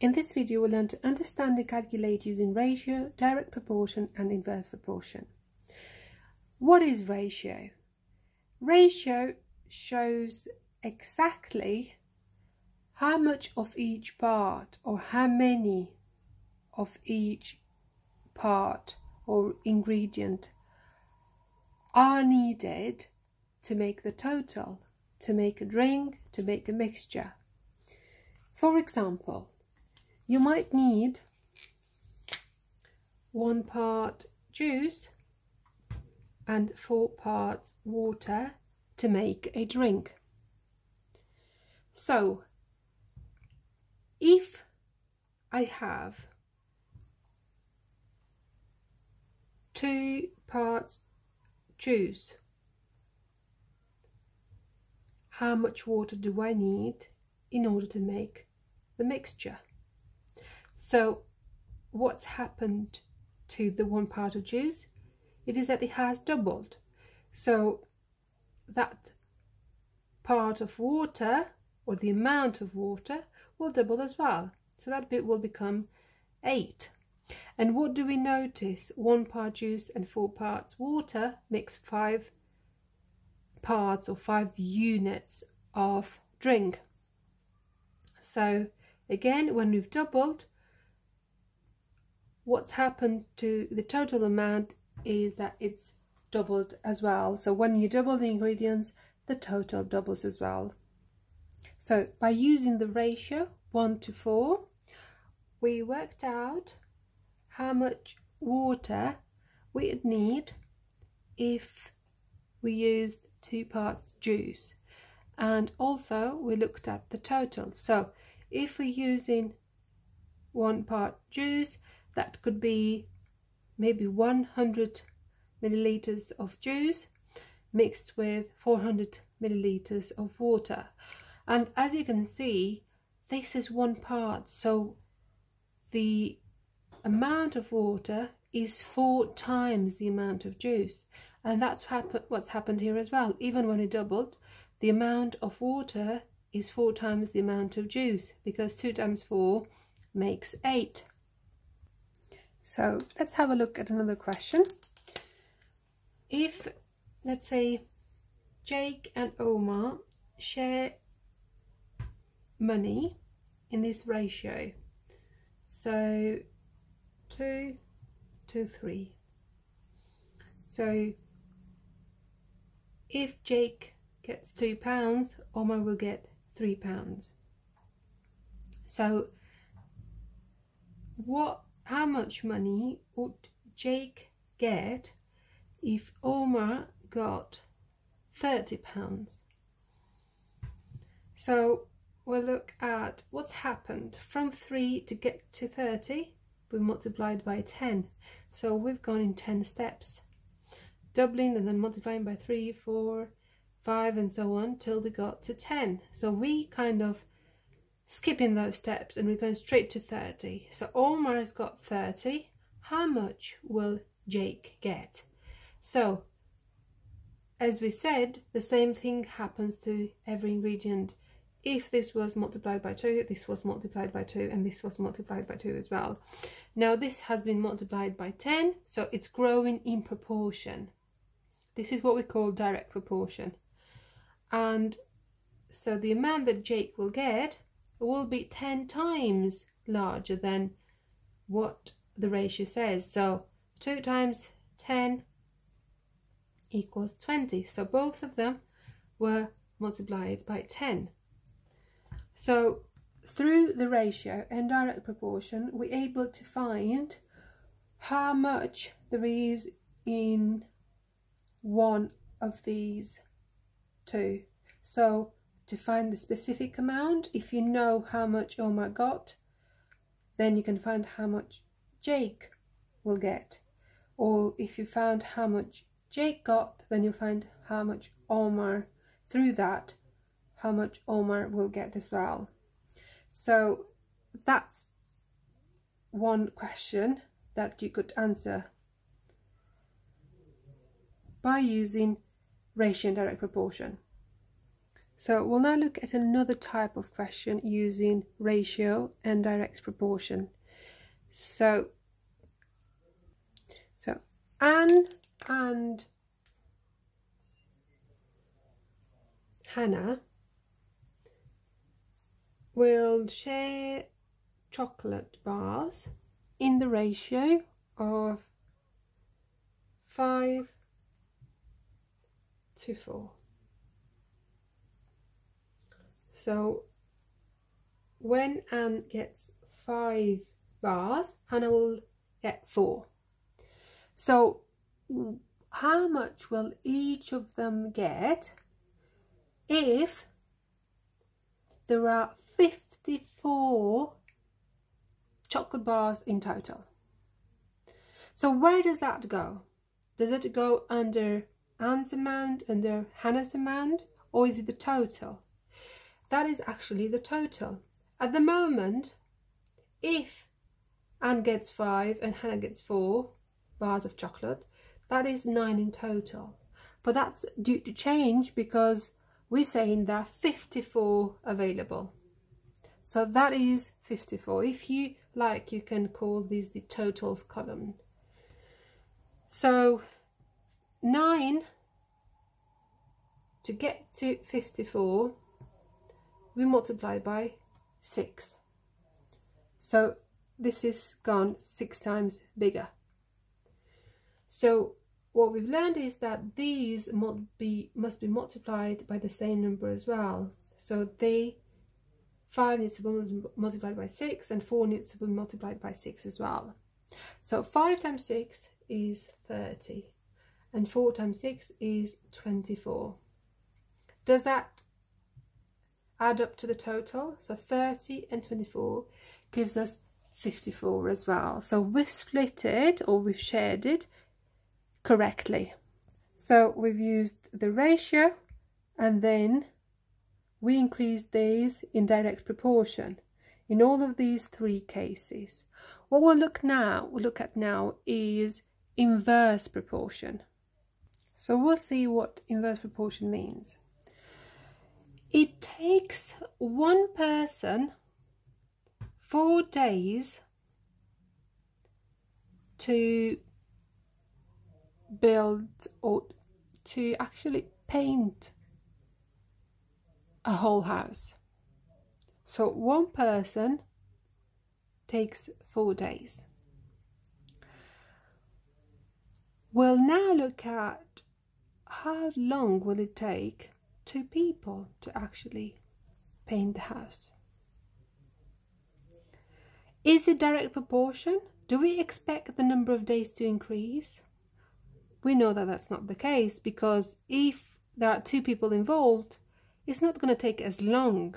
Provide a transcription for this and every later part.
In this video, we'll learn to understand and calculate using ratio, direct proportion and inverse proportion. What is ratio? Ratio shows exactly how much of each part or how many of each part or ingredient are needed to make the total, to make a drink, to make a mixture. For example, you might need one part juice and four parts water to make a drink. So, if I have two parts juice, how much water do I need in order to make the mixture? So what's happened to the one part of juice? It is that it has doubled. So that part of water or the amount of water will double as well. So that bit will become 8. And what do we notice? One part juice and four parts water makes five parts or five units of drink. So again, when we've doubled, what's happened to the total amount is that it's doubled as well. So when you double the ingredients, the total doubles as well. So by using the ratio 1 to 4, we worked out how much water we'd need if we used two parts juice. And also we looked at the total. So if we're using one part juice, that could be maybe 100 milliliters of juice mixed with 400 milliliters of water. And as you can see this is one part. So the amount of water is four times the amount of juice. And that's what's happened here as well. Even when it doubled the amount of water is four times the amount of juice because 2 times 4 makes 8 so let's have a look at another question. If, let's say, Jake and Omar share money in this ratio, so 2 to 3. So if Jake gets two pounds, Omar will get three pounds. So what how much money would Jake get if Omar got 30 pounds? So we'll look at what's happened. From 3 to get to 30 we multiplied by 10 so we've gone in 10 steps. Doubling and then multiplying by 3 4 5 and so on till we got to 10 so we kind of skipping those steps and we're going straight to 30. So Omar's got 30. How much will Jake get? So as we said, the same thing happens to every ingredient. If this was multiplied by 2, this was multiplied by 2, and this was multiplied by 2 as well. Now this has been multiplied by 10, so it's growing in proportion. This is what we call direct proportion. And so the amount that Jake will get will be 10 times larger than what the ratio says. So 2 times 10 equals 20. So both of them were multiplied by 10. So through the ratio and direct proportion, we're able to find how much there is in one of these two. So to find the specific amount. If you know how much Omar got, then you can find how much Jake will get. Or if you found how much Jake got, then you'll find how much Omar, through that, how much Omar will get as well. So that's one question that you could answer by using ratio and direct proportion. So we'll now look at another type of question using ratio and direct proportion. So, so Anne and Hannah will share chocolate bars in the ratio of 5 to 4. So when Anne gets 5 bars, Hannah will get 4. So how much will each of them get if there are 54 chocolate bars in total. So where does that go? Does it go under Anne's amount, under Hannah's amount, or is it the total? That is actually the total. At the moment, if Anne gets five and Hannah gets four bars of chocolate, that is nine in total. But that's due to change because we're saying there are 54 available. So that is 54. If you like, you can call this the totals column. So 9 to get to 54, we multiply by 6. So this is gone 6 times bigger. So what we've learned is that these must be, must be multiplied by the same number as well. So they 5 needs to be multiplied by 6 and 4 needs to be multiplied by 6 as well. So 5 times 6 is 30 and 4 times 6 is 24. Does that add up to the total? So 30 and 24 gives us 54 as well. So we've split it or we've shared it correctly. So we've used the ratio and then we increase these in direct proportion in all of these three cases. What we'll look now, we'll look at now is inverse proportion. So we'll see what inverse proportion means. It takes one person four days to build or to actually paint a whole house. So one person takes four days. We'll now look at how long will it take two people to actually paint the house. Is it direct proportion? Do we expect the number of days to increase? We know that that's not the case because if there are two people involved, it's not going to take as long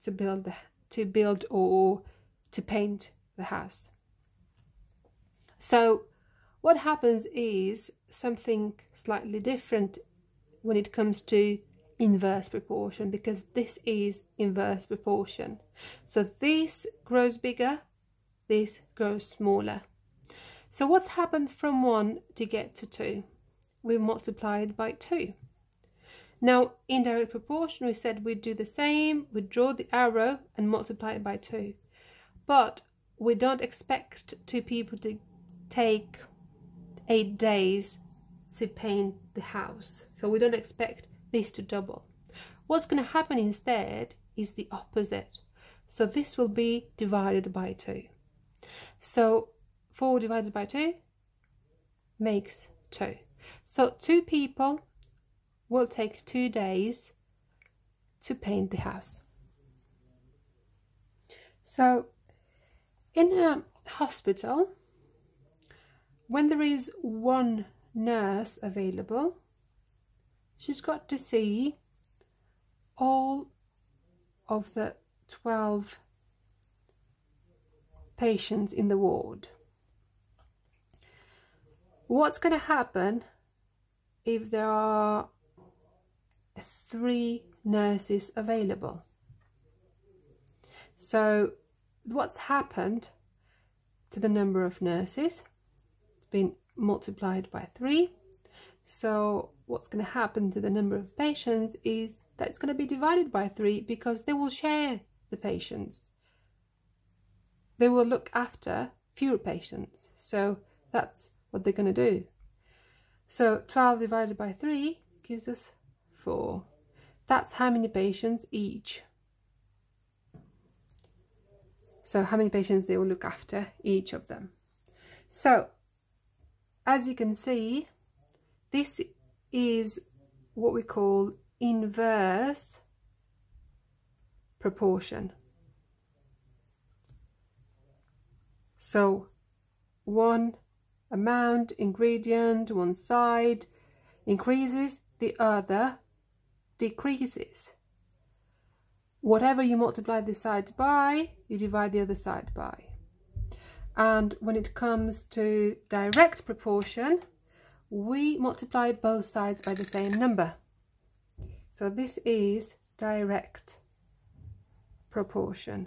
to build to build or to paint the house. So what happens is something slightly different when it comes to inverse proportion because this is inverse proportion. So this grows bigger, this grows smaller. So what's happened from 1 to get to 2? We multiplied by 2. Now, in direct proportion, we said we'd do the same, we'd draw the arrow and multiply it by 2. But we don't expect two people to take 8 days to paint the house. So we don't expect this to double. What's going to happen instead is the opposite. So this will be divided by 2. So 4 divided by 2 makes 2. So two people will take two days to paint the house. So, in a hospital, when there is one nurse available, she's got to see all of the 12 patients in the ward. What's going to happen if there are three nurses available. So what's happened to the number of nurses? It's been multiplied by three. So what's going to happen to the number of patients is that's going to be divided by 3 because they will share the patients. They will look after fewer patients. So that's what they're going to do. So 12 divided by 3 gives us 4. That's how many patients each. So how many patients they will look after each of them. So as you can see, this is what we call inverse proportion. So one amount, ingredient, one side increases, the other decreases. Whatever you multiply this side by, you divide the other side by. And when it comes to direct proportion, we multiply both sides by the same number. So this is direct proportion.